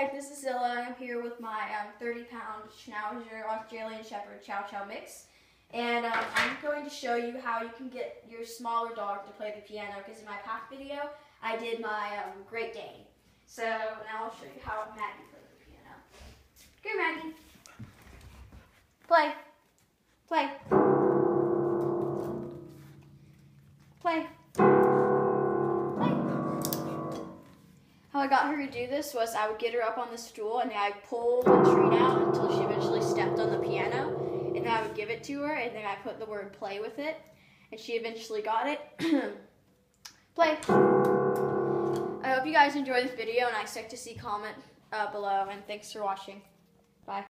guys, this is Zilla, and I'm here with my um, 30 pound Schnauzer Australian Shepherd Chow Chow mix. And um, I'm going to show you how you can get your smaller dog to play the piano because in my past video I did my um, Great Dane. So now I'll show you how Maggie plays the piano. Go Maggie. Play. Play. Play. How I got her to do this was I would get her up on the stool and I'd pull the treat out until she eventually stepped on the piano. And then I would give it to her and then I put the word play with it. And she eventually got it. play. I hope you guys enjoy this video and I expect to see comment uh, below and thanks for watching.